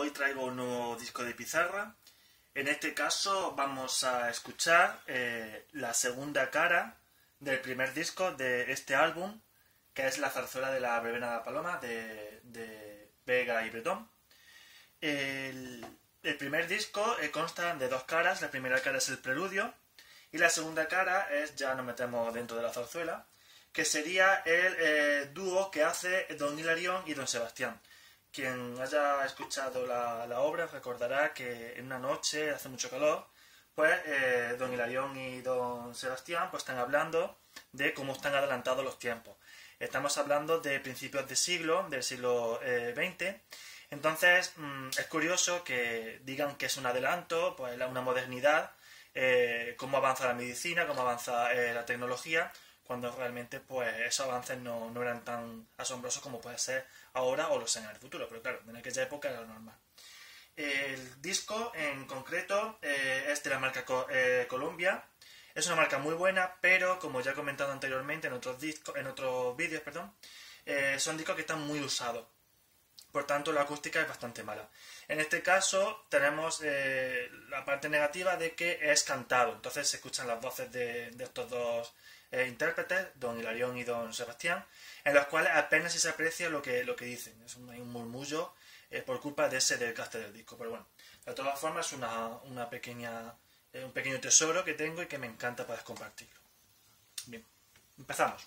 hoy traigo un nuevo disco de pizarra. En este caso vamos a escuchar eh, la segunda cara del primer disco de este álbum, que es La zarzuela de la de la paloma de, Vega y Bretón. El, primer disco eh, consta de dos caras, la primera cara es el preludio y la segunda cara es, ya nos metemos dentro de la zarzuela, que sería el eh, dúo que hace Don Hilarión y Don Sebastián. Quien haya escuchado la, obra recordará que en una noche, hace mucho calor, pues eh, Don Hilarión y Don Sebastián pues están hablando de cómo están adelantados los tiempos. Estamos hablando de principios de siglo, del siglo XX. Eh, Entonces, mm, es curioso que digan que es un adelanto, pues una modernidad, cómo avanza la medicina, cómo avanza la tecnología, cuando realmente pues esos avances no, eran tan asombrosos como puede ser ahora o los en el futuro, pero claro, en aquella época era lo normal. El disco en concreto eh, es de la marca eh, Columbia, es una marca muy buena, pero como ya he comentado anteriormente en otros, discos, en otros vídeos, perdón, eh, son discos que están muy usados. Por tanto, la acústica es bastante mala. En este caso, tenemos la parte negativa de que es cantado. Entonces se escuchan las voces de estos dos eh, intérpretes, don Hilarión y don Sebastián, en los cuales apenas se aprecia lo que, lo que dicen. Es un, un murmullo eh, por culpa de ese desgaste del disco. Pero bueno, de todas formas es una, una pequeña, eh, un pequeño tesoro que tengo y que me encanta poder compartirlo. Bien, empezamos.